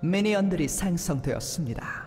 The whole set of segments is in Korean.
미니언들이 생성되었습니다.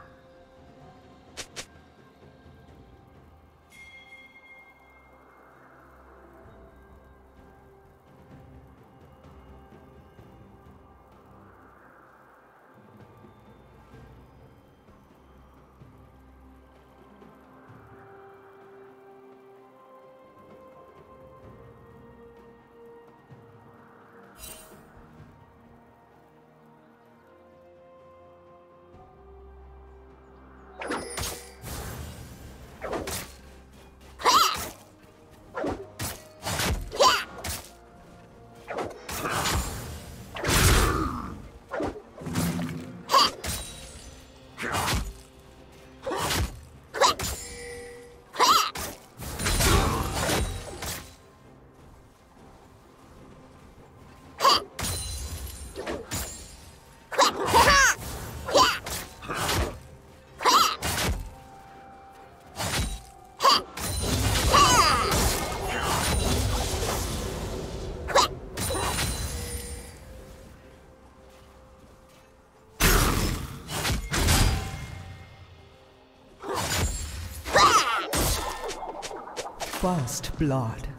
First Blood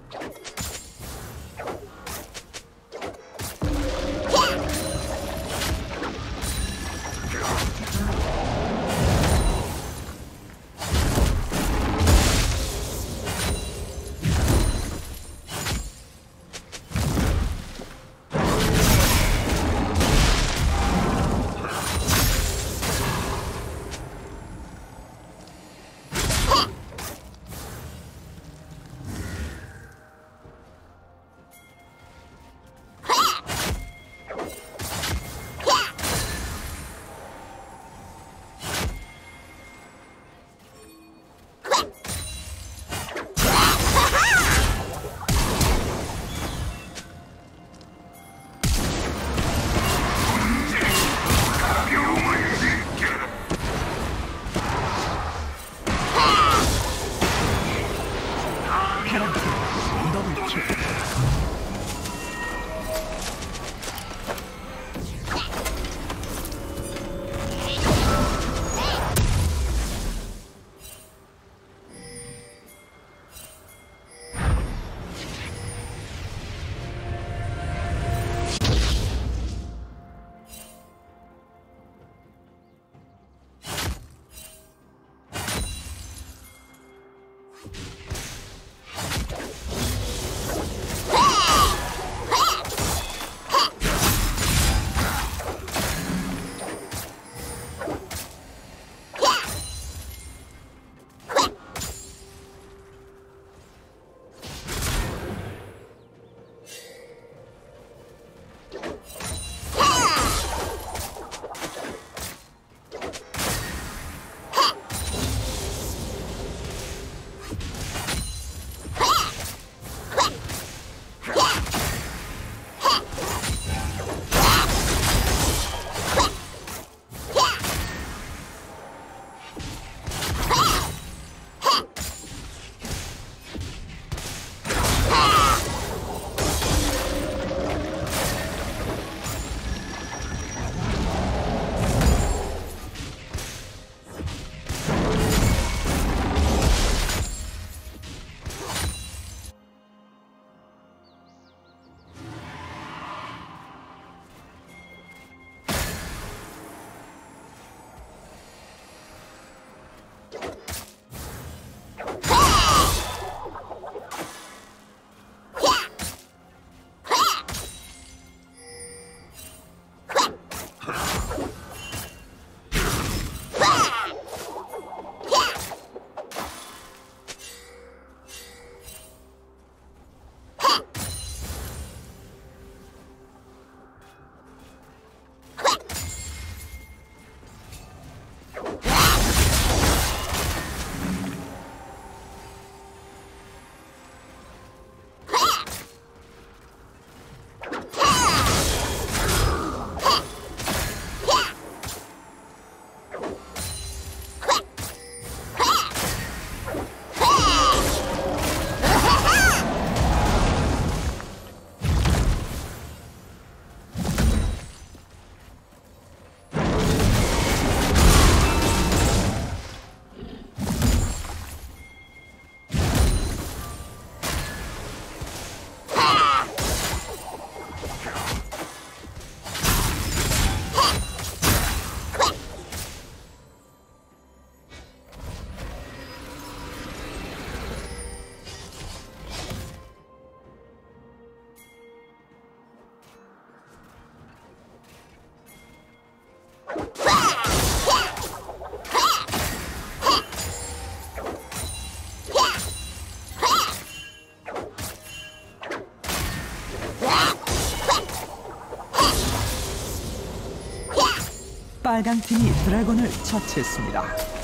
빨강 팀이 드래곤을 처치했습니다.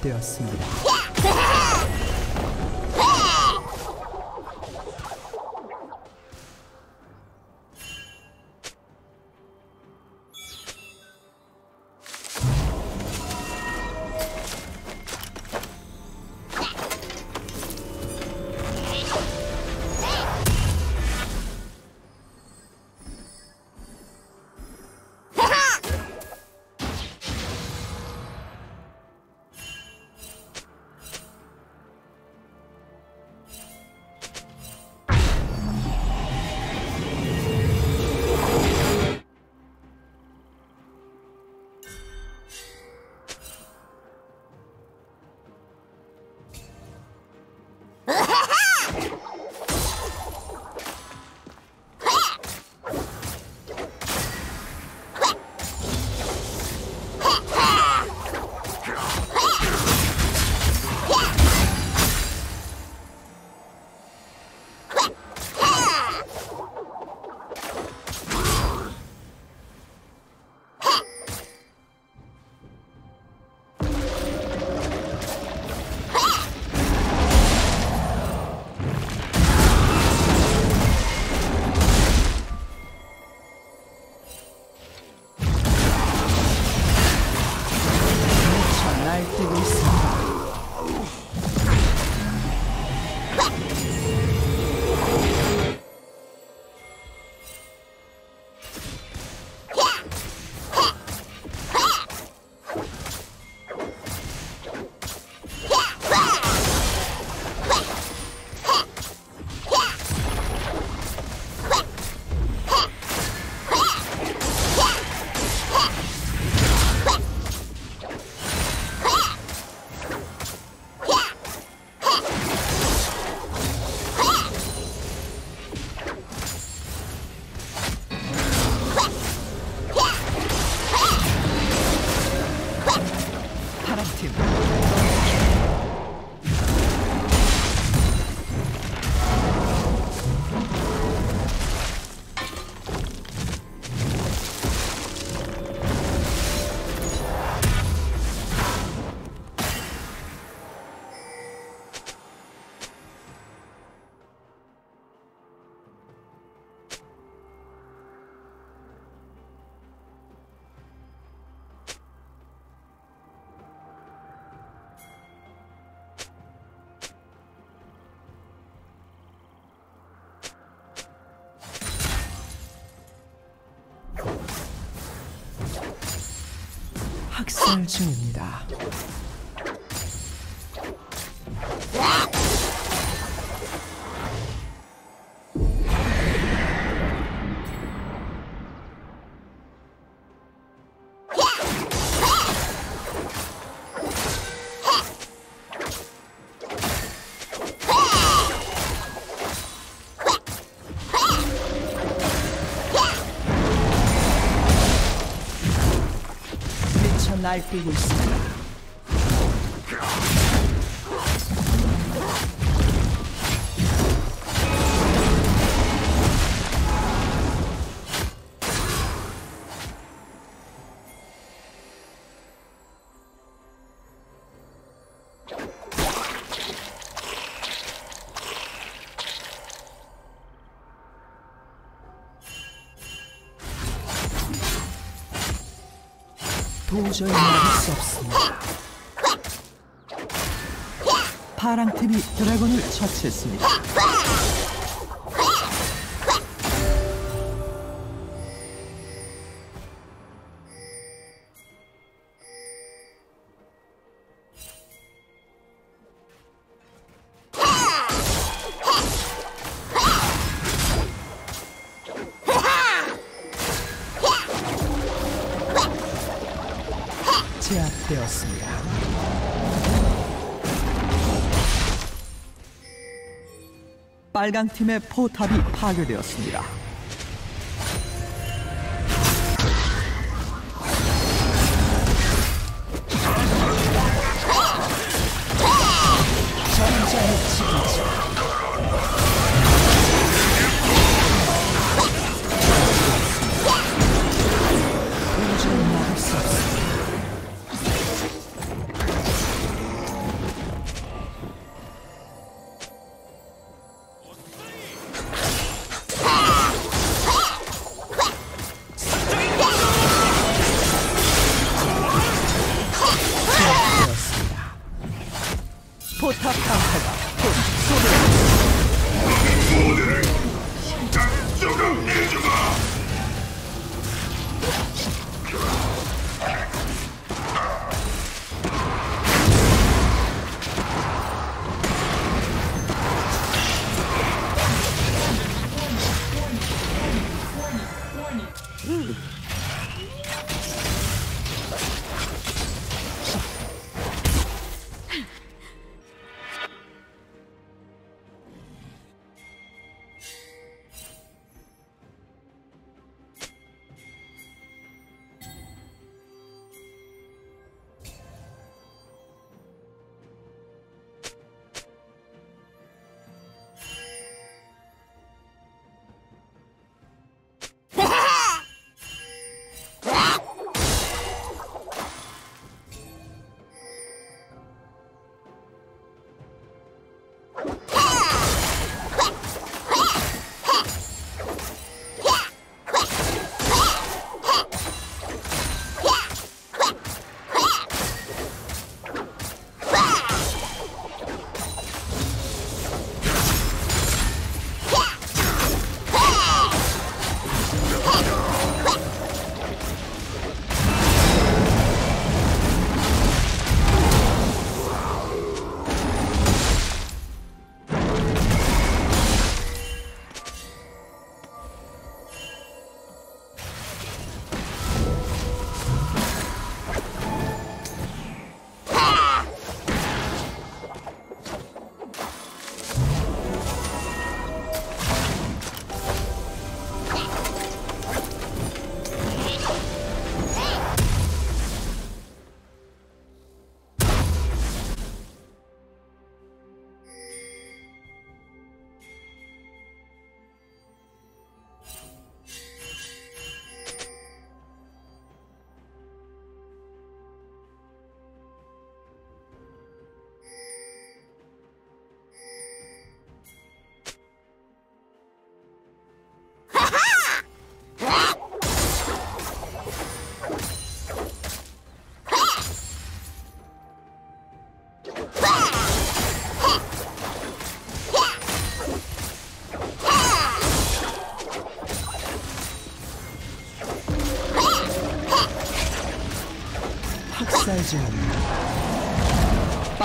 되었습니다. Search only. 중입니다. 도저히 막을 수 없습니다. 파랑 팀이 드래곤을 처치했습니다. 빨강 팀의 포탑이 파괴되었습니다. Mm.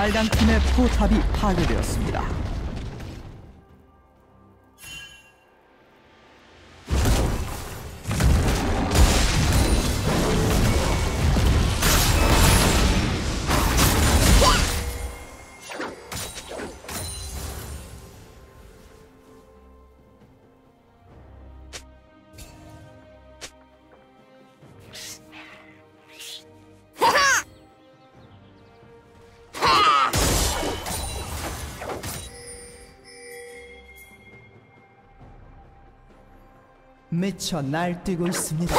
빨강 팀의 포탑이 파괴되었습니다. 미쳐 날뛰고 있습니다.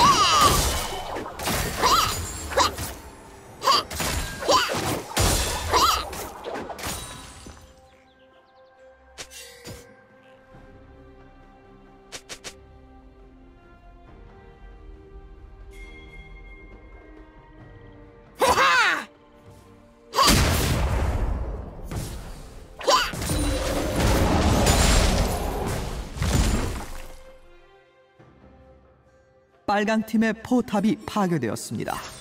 빨강 팀의 포탑이 파괴되었습니다.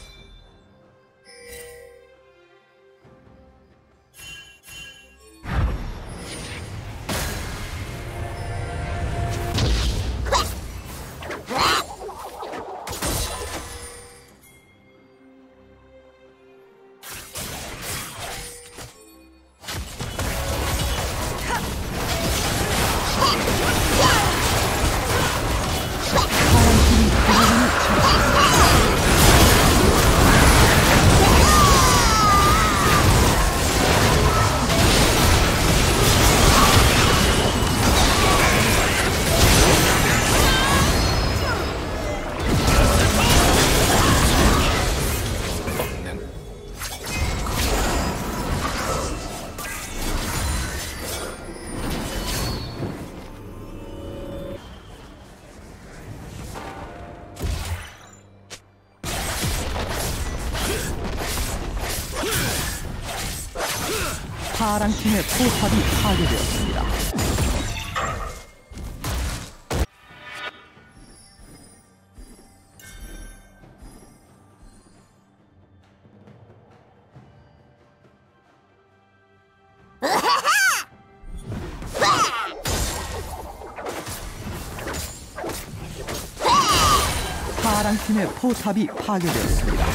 파랑 팀의 포탑이 파괴되었습니다.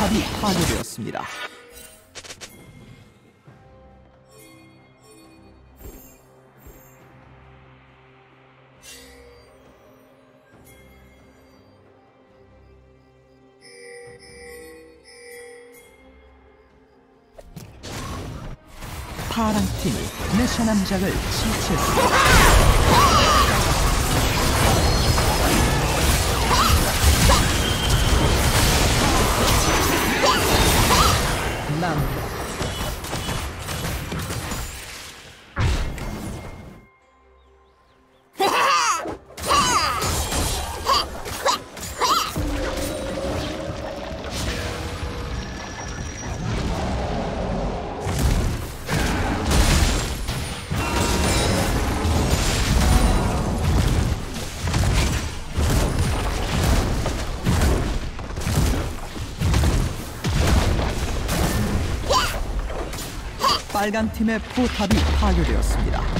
탑이 파괴되었습니다. 파란 팀이 내셔 남작을 실체했습니다. 빨간 팀의 포탑이 파괴되었습니다.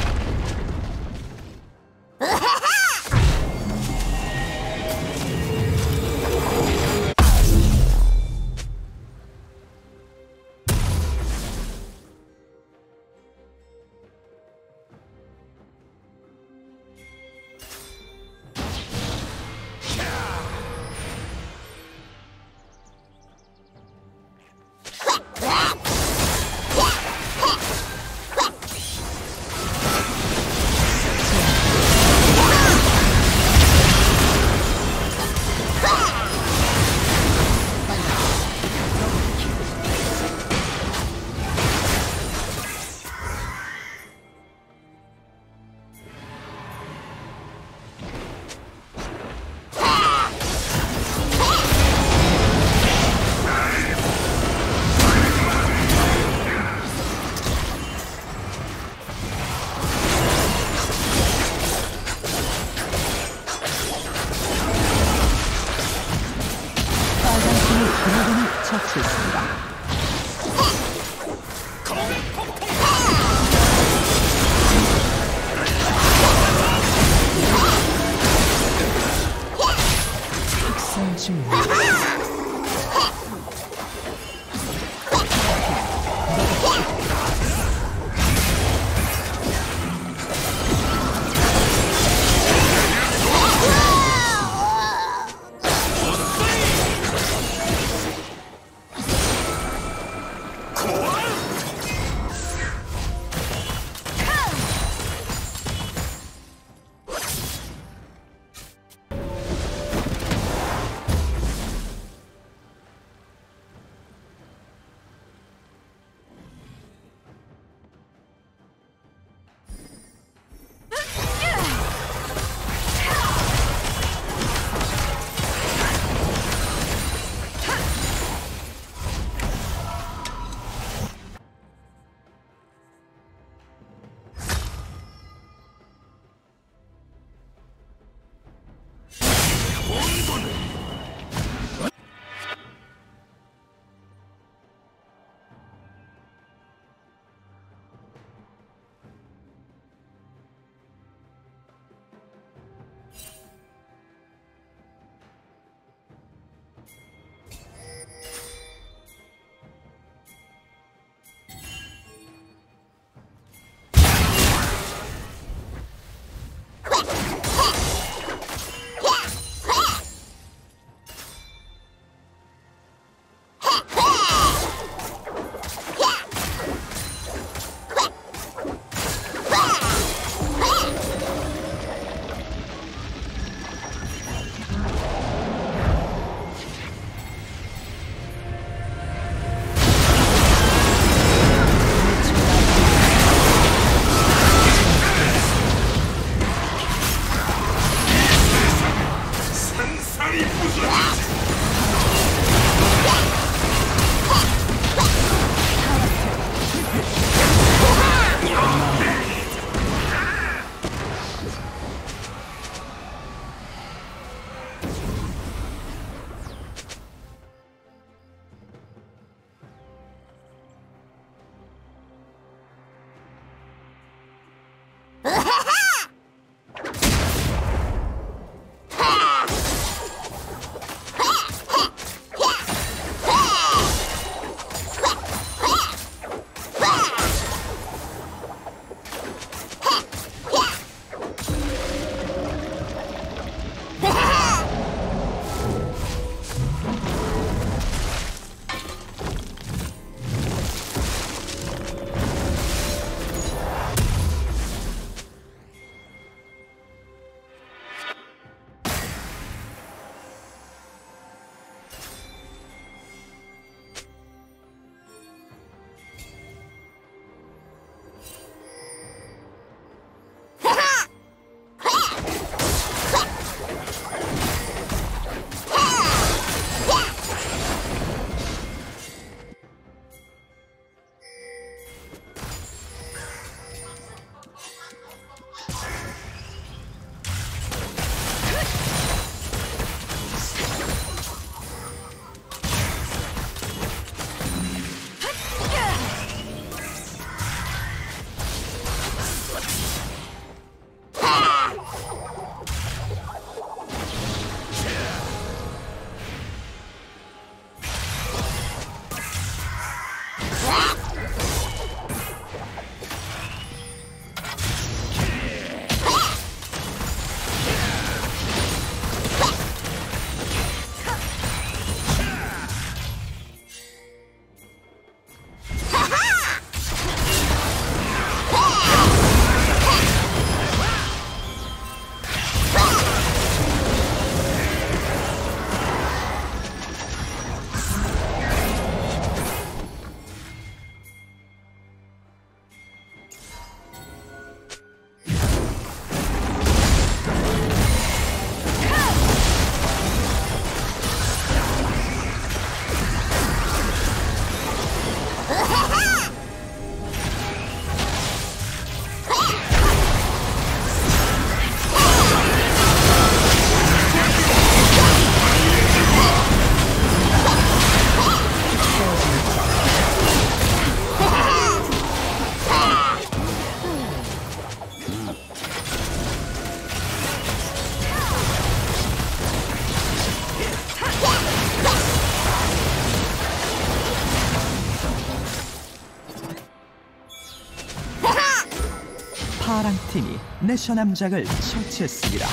내셔 남작을 처치했습니다.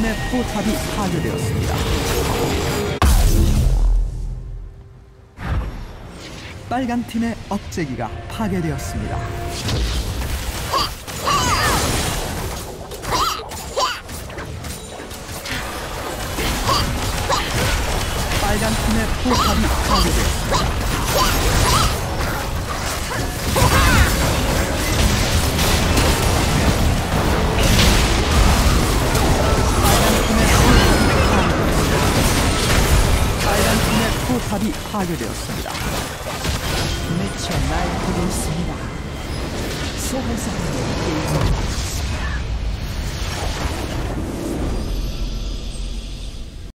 팀의 포탑이 파괴되었습니다. 빨간 팀의 억제기가 파괴되었습니다. 빨간 팀의 포탑이 파괴되었습니다. 포